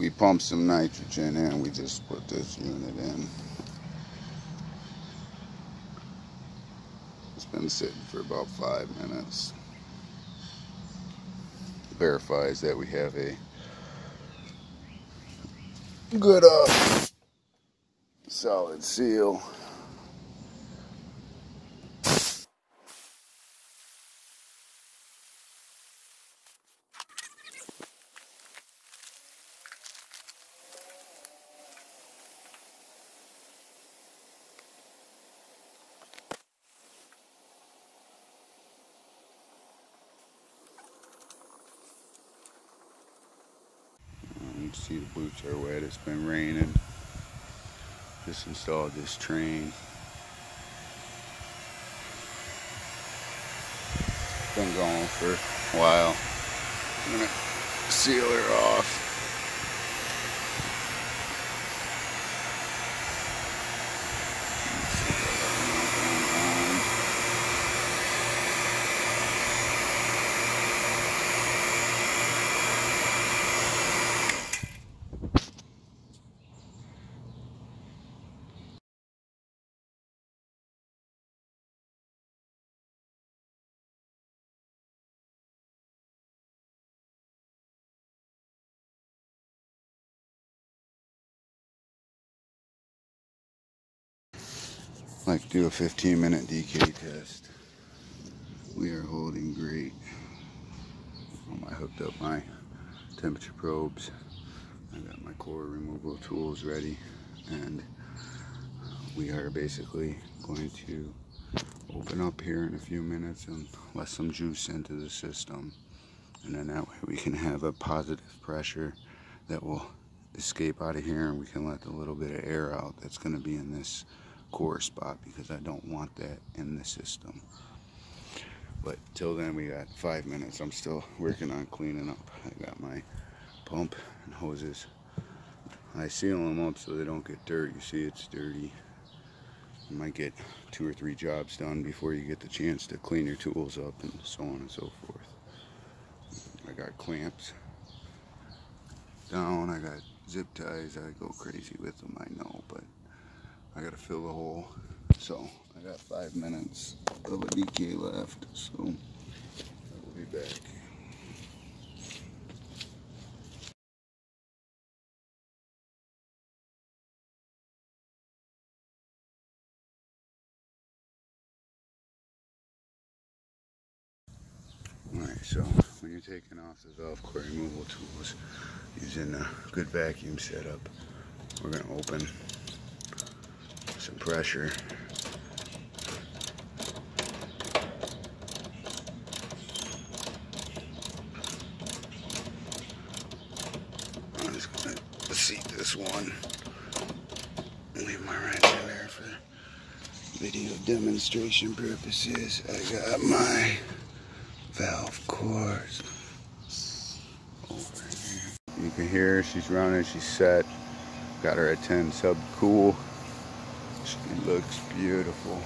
we pump some nitrogen in. We just put this unit in. It's been sitting for about five minutes. Verifies that we have a good uh, solid seal. You see the boots are wet. It's been raining. Just installed this Trane. Been going for a while. I'm gonna seal her off. Like to do a 15 minute decay test. We are holding great. Um, I hooked up my temperature probes. I got my core removal tools ready and we are basically going to open up here in a few minutes and let some juice into the system and then that way we can have a positive pressure that will escape out of here and we can let a little bit of air out that's going to be in this core spot because I don't want that in the system. But till then we got five minutes. I'm still working on cleaning up. I got my pump and hoses. I seal them up so they don't get dirty. You see it's dirty. You might get two or three jobs done before you get the chance to clean your tools up and so on and so forth. I got clamps down. I got zip ties. I go crazy with them, I know, but I gotta fill the hole. So I got five minutes of a decay left, so I will be back. Alright, so when you're taking off the valve core removal tools using a good vacuum setup, we're going to open some pressure. I'm just going to seat this one. Leave my wrench in there for video demonstration purposes. I got my valve cores over here. You can hear she's running, she's set. Got her at 10 sub cool. She looks beautiful.